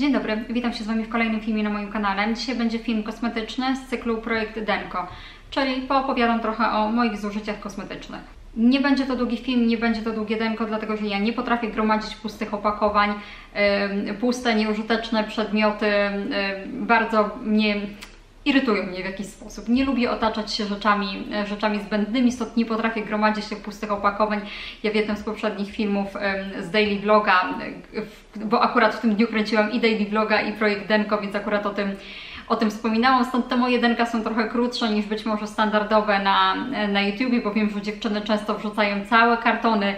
Dzień dobry, witam się z Wami w kolejnym filmie na moim kanale. Dzisiaj będzie film kosmetyczny z cyklu Projekt Denko, czyli poopowiadam trochę o moich zużyciach kosmetycznych. Nie będzie to długi film, nie będzie to długie denko, dlatego że ja nie potrafię gromadzić pustych opakowań, puste, nieużyteczne przedmioty, bardzo mnie irytują mnie w jakiś sposób. Nie lubię otaczać się rzeczami, e, rzeczami zbędnymi, stąd nie potrafię gromadzić tych pustych opakowań. Ja w jednym z poprzednich filmów z Daily Vloga, bo akurat w tym dniu kręciłam i Daily Vloga i projekt Denko, więc akurat o tym o tym wspominałam, stąd te moje denka są trochę krótsze niż być może standardowe na, na YouTubie, bo wiem, że dziewczyny często wrzucają całe kartony e,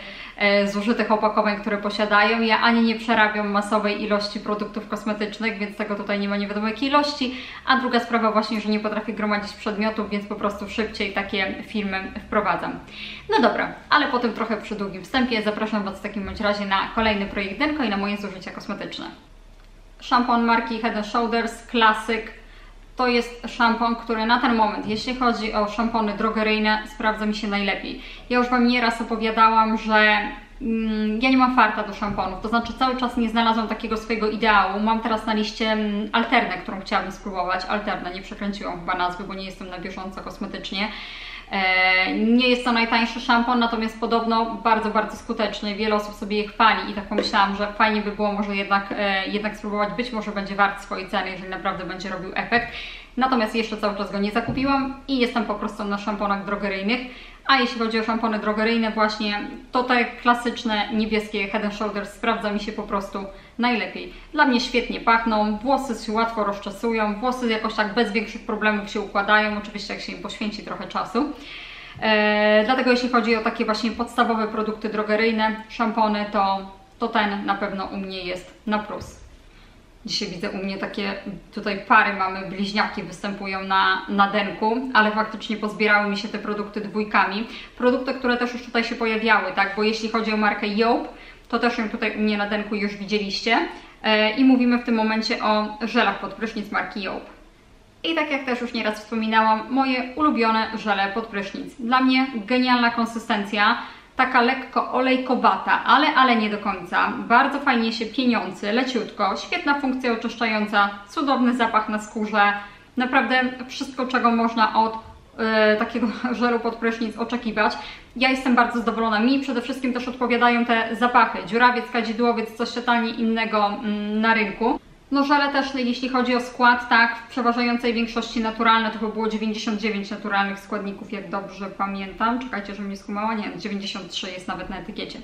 zużytych opakowań, które posiadają. Ja ani nie przerabiam masowej ilości produktów kosmetycznych, więc tego tutaj nie ma nie wiadomo jakiej ilości, a druga sprawa właśnie, że nie potrafię gromadzić przedmiotów, więc po prostu szybciej takie filmy wprowadzam. No dobra, ale po tym trochę przy długim wstępie zapraszam Was w takim bądź razie na kolejny projekt Denko i na moje zużycia kosmetyczne. Szampon marki Head Shoulders Classic to jest szampon, który na ten moment, jeśli chodzi o szampony drogeryjne, sprawdza mi się najlepiej. Ja już Wam nieraz opowiadałam, że mm, ja nie mam farta do szamponów, to znaczy cały czas nie znalazłam takiego swojego ideału. Mam teraz na liście mm, alternę, którą chciałabym spróbować. Alternę, nie przekręciłam chyba nazwy, bo nie jestem na bieżąco kosmetycznie. E, nie jest to najtańszy szampon, natomiast podobno bardzo, bardzo skuteczny. Wiele osób sobie je chwali i tak pomyślałam, że fajnie by było może jednak, e, jednak spróbować. Być może będzie wart swojej ceny, jeżeli naprawdę będzie robił efekt. Natomiast jeszcze cały czas go nie zakupiłam i jestem po prostu na szamponach drogeryjnych. A jeśli chodzi o szampony drogeryjne właśnie, to te klasyczne niebieskie Head Shoulders sprawdza mi się po prostu najlepiej. Dla mnie świetnie pachną, włosy się łatwo rozczesują, włosy jakoś tak bez większych problemów się układają, oczywiście jak się im poświęci trochę czasu. Eee, dlatego jeśli chodzi o takie właśnie podstawowe produkty drogeryjne, szampony, to, to ten na pewno u mnie jest na plus. Dzisiaj widzę u mnie takie tutaj pary mamy, bliźniaki występują na, na denku, ale faktycznie pozbierały mi się te produkty dwójkami. Produkty, które też już tutaj się pojawiały, tak, bo jeśli chodzi o markę Job, to też ją tutaj u mnie na denku już widzieliście. E, I mówimy w tym momencie o żelach pod prysznic marki Job. I tak jak też już nieraz wspominałam, moje ulubione żele pod prysznic. Dla mnie genialna konsystencja, taka lekko olejkowata, ale, ale nie do końca. Bardzo fajnie się pieniący, leciutko, świetna funkcja oczyszczająca, cudowny zapach na skórze. Naprawdę wszystko, czego można od yy, takiego żelu pod prysznic oczekiwać. Ja jestem bardzo zadowolona. Mi przede wszystkim też odpowiadają te zapachy. Dziurawiec, kadzidłowiec, coś totalnie innego yy, na rynku. No żele też, jeśli chodzi o skład, tak, w przeważającej większości naturalne, to by było 99 naturalnych składników, jak dobrze pamiętam. Czekajcie, że mnie skumała. Nie, 93 jest nawet na etykiecie.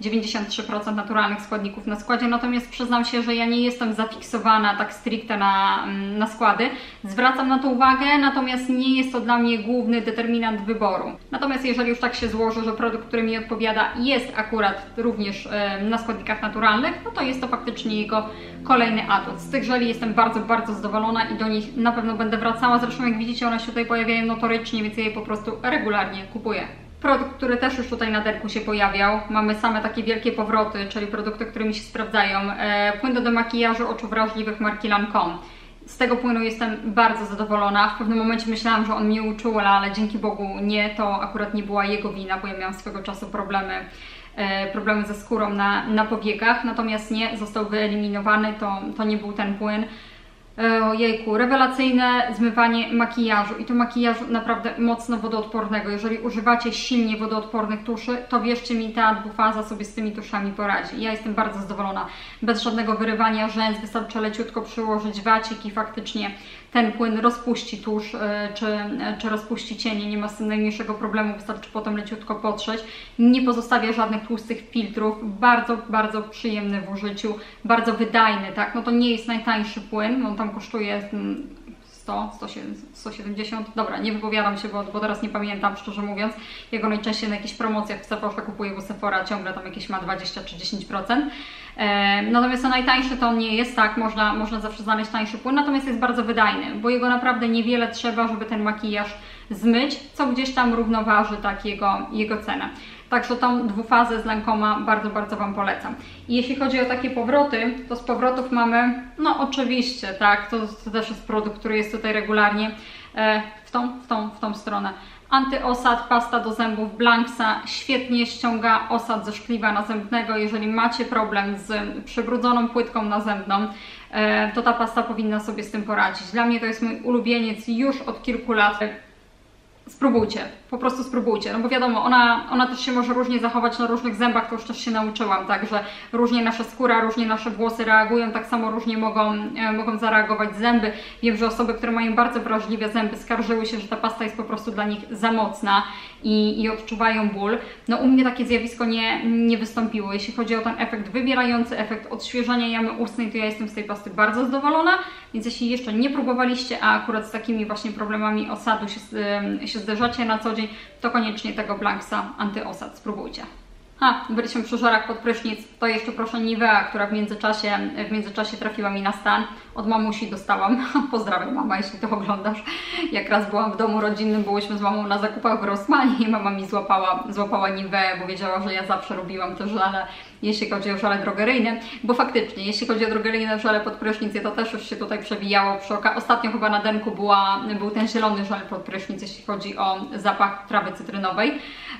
93% naturalnych składników na składzie, natomiast przyznam się, że ja nie jestem zafiksowana tak stricte na, mm, na składy. Zwracam na to uwagę, natomiast nie jest to dla mnie główny determinant wyboru. Natomiast jeżeli już tak się złoży, że produkt, który mi odpowiada jest akurat również na składnikach naturalnych, no to jest to faktycznie jego kolejny atut. Z tych żeli jestem bardzo, bardzo zadowolona i do nich na pewno będę wracała. Zresztą jak widzicie one się tutaj pojawiają notorycznie, więc ja je po prostu regularnie kupuję. Produkt, który też już tutaj na derku się pojawiał. Mamy same takie wielkie powroty, czyli produkty, które mi się sprawdzają. E, płyn do demakijażu oczu wrażliwych marki Lancome. Z tego płynu jestem bardzo zadowolona. W pewnym momencie myślałam, że on mnie uczula, ale dzięki Bogu nie, to akurat nie była jego wina, bo ja miałam swego czasu problemy problemy ze skórą na, na powiekach, natomiast nie, został wyeliminowany, to, to nie był ten płyn. E, ojejku, rewelacyjne zmywanie makijażu i to makijażu naprawdę mocno wodoodpornego. Jeżeli używacie silnie wodoodpornych tuszy, to wierzcie mi, ta dwufaza sobie z tymi tuszami poradzi. Ja jestem bardzo zadowolona. Bez żadnego wyrywania rzęs, wystarczy leciutko przyłożyć wacik i faktycznie ten płyn rozpuści tusz, e, czy, czy rozpuści cienie, nie ma z tym najmniejszego problemu, wystarczy potem leciutko potrzeć. Nie pozostawia żadnych tłustych filtrów, bardzo, bardzo przyjemny w użyciu, bardzo wydajny, tak? No to nie jest najtańszy płyn, on tam kosztuje 100, 170, dobra, nie wypowiadam się, bo, bo teraz nie pamiętam, szczerze mówiąc. Jego najczęściej na jakichś promocjach w Sephora kupuję, bo Sephora ciągle tam jakieś ma 20 czy 10%. E, natomiast to najtańszy to nie jest, tak, można, można zawsze znaleźć tańszy płyn, natomiast jest bardzo wydajny, bo jego naprawdę niewiele trzeba, żeby ten makijaż zmyć, co gdzieś tam równoważy tak jego, jego cenę. Także tą dwufazę z Lancoma bardzo, bardzo Wam polecam. I jeśli chodzi o takie powroty, to z powrotów mamy, no oczywiście, tak, to, to też jest produkt, który jest tutaj regularnie e, w tą, w tą, w tą stronę. Antyosad, pasta do zębów Blanksa świetnie ściąga osad ze szkliwa nazębnego. Jeżeli macie problem z przybrudzoną płytką nazębną, e, to ta pasta powinna sobie z tym poradzić. Dla mnie to jest mój ulubieniec już od kilku lat spróbujcie, po prostu spróbujcie, no bo wiadomo, ona, ona też się może różnie zachować na różnych zębach, to już też się nauczyłam, także różnie nasza skóra, różnie nasze włosy reagują, tak samo różnie mogą, e, mogą zareagować zęby. Wiem, że osoby, które mają bardzo wrażliwe zęby skarżyły się, że ta pasta jest po prostu dla nich za mocna i, i odczuwają ból. No u mnie takie zjawisko nie, nie wystąpiło. Jeśli chodzi o ten efekt wybierający, efekt odświeżania jamy ustnej, to ja jestem z tej pasty bardzo zadowolona, więc jeśli jeszcze nie próbowaliście, a akurat z takimi właśnie problemami osadu się, się zderzacie na co dzień, to koniecznie tego Blanksa antyosad spróbujcie. A, byliśmy przy żarach pod prysznic, to jeszcze proszę Nivea, która w międzyczasie, w międzyczasie trafiła mi na stan. Od mamusi dostałam, pozdrawiam mama, jeśli to oglądasz. Jak raz byłam w domu rodzinnym, byłyśmy z mamą na zakupach w Rosmanie i mama mi złapała, złapała Nivea, bo wiedziała, że ja zawsze robiłam te żale, jeśli chodzi o żale drogeryjne. Bo faktycznie, jeśli chodzi o drogeryjne żale pod to też już się tutaj przewijało przy. Ostatnio chyba na denku była, był ten zielony żel pod prysznic, jeśli chodzi o zapach trawy cytrynowej.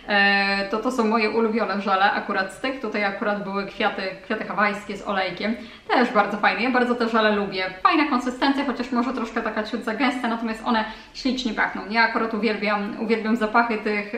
E, to to są moje ulubione żele akurat z tych. Tutaj akurat były kwiaty, kwiaty hawajskie z olejkiem. Też bardzo fajne. Ja bardzo te żele lubię. Fajna konsystencja, chociaż może troszkę taka ciut za gęsta, natomiast one ślicznie pachną. Ja akurat uwielbiam, uwielbiam zapachy tych,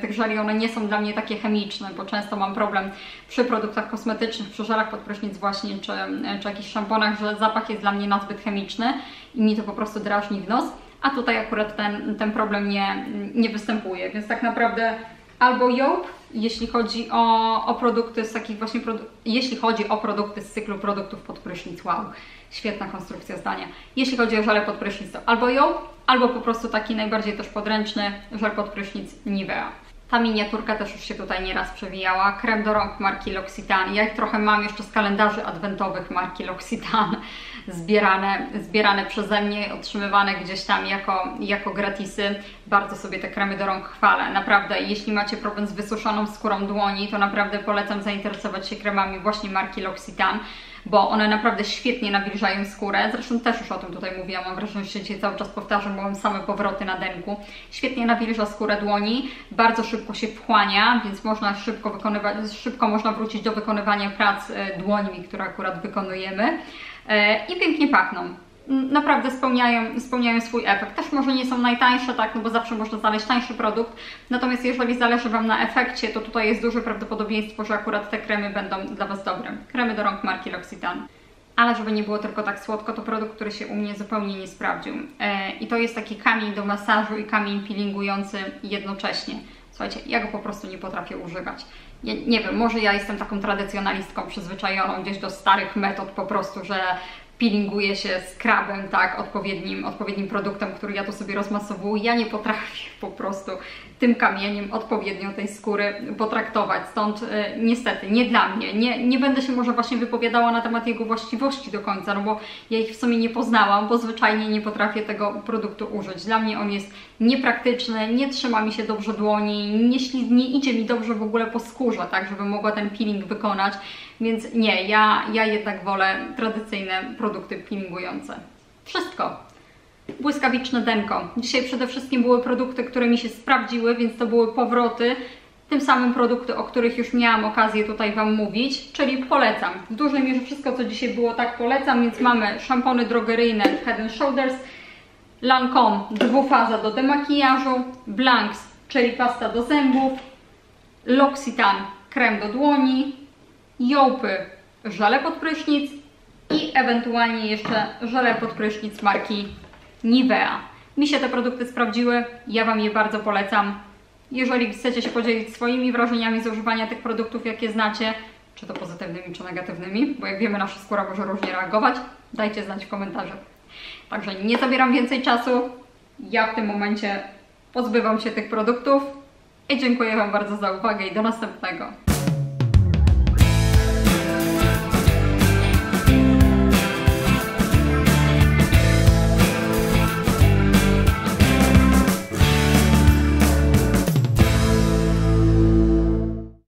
tych żeli. One nie są dla mnie takie chemiczne, bo często mam problem przy produktach kosmetycznych, przy żelach pod prysznic właśnie, czy, czy jakichś szamponach, że zapach jest dla mnie nazbyt chemiczny i mi to po prostu drażni w nos. A tutaj akurat ten, ten problem nie, nie występuje, więc tak naprawdę albo Job, jeśli chodzi o, o produkty z takich właśnie, jeśli chodzi o produkty z cyklu produktów pod prysznic, wow, świetna konstrukcja zdania. Jeśli chodzi o żele pod prysznic, to albo Job, albo po prostu taki najbardziej też podręczny żel pod prysznic Nivea. Ta miniaturka też już się tutaj nieraz przewijała. Krem do rąk marki L'Occitane. Ja ich trochę mam jeszcze z kalendarzy adwentowych marki L'Occitane zbierane, zbierane przeze mnie, otrzymywane gdzieś tam jako, jako gratisy. Bardzo sobie te kremy do rąk chwalę. Naprawdę, jeśli macie problem z wysuszoną skórą dłoni, to naprawdę polecam zainteresować się kremami właśnie marki L'Occitane bo one naprawdę świetnie nawilżają skórę. Zresztą też już o tym tutaj mówiłam, mam wrażenie, że dzisiaj cały czas powtarzam, bo mam same powroty na denku. Świetnie nawilża skórę dłoni, bardzo szybko się wchłania, więc można szybko wykonywać, szybko można wrócić do wykonywania prac e, dłońmi, które akurat wykonujemy. E, I pięknie pachną naprawdę spełniają, spełniają swój efekt. Też może nie są najtańsze, tak, no bo zawsze można znaleźć tańszy produkt, natomiast jeżeli zależy Wam na efekcie, to tutaj jest duże prawdopodobieństwo, że akurat te kremy będą dla Was dobre. Kremy do rąk marki L'Occitane. Ale żeby nie było tylko tak słodko, to produkt, który się u mnie zupełnie nie sprawdził. E, I to jest taki kamień do masażu i kamień peelingujący jednocześnie. Słuchajcie, ja go po prostu nie potrafię używać. Nie, nie wiem, może ja jestem taką tradycjonalistką przyzwyczajoną gdzieś do starych metod po prostu, że peelinguje się skrabem, tak, odpowiednim, odpowiednim produktem, który ja tu sobie rozmasowuję. Ja nie potrafię po prostu tym kamieniem odpowiednio tej skóry potraktować. Stąd e, niestety nie dla mnie. Nie, nie będę się może właśnie wypowiadała na temat jego właściwości do końca, no bo ja ich w sumie nie poznałam, bo zwyczajnie nie potrafię tego produktu użyć. Dla mnie on jest niepraktyczny, nie trzyma mi się dobrze dłoni, nie, nie idzie mi dobrze w ogóle po skórze, tak, żebym mogła ten peeling wykonać. Więc nie, ja, ja jednak wolę tradycyjne produkty peelingujące. Wszystko. Błyskawiczne denko. Dzisiaj przede wszystkim były produkty, które mi się sprawdziły, więc to były powroty. Tym samym produkty, o których już miałam okazję tutaj Wam mówić, czyli polecam. W dużej mierze wszystko, co dzisiaj było, tak polecam, więc mamy szampony drogeryjne Head Shoulders, Lancome dwufaza do demakijażu, Blanks, czyli pasta do zębów, L'Occitane krem do dłoni, Jołpy żele pod prysznic i ewentualnie jeszcze żele pod prysznic marki Nivea. Mi się te produkty sprawdziły, ja Wam je bardzo polecam. Jeżeli chcecie się podzielić swoimi wrażeniami z używania tych produktów, jakie znacie, czy to pozytywnymi, czy negatywnymi, bo jak wiemy, nasza skóra może różnie reagować, dajcie znać w komentarzach. Także nie zabieram więcej czasu. Ja w tym momencie pozbywam się tych produktów i dziękuję Wam bardzo za uwagę i do następnego.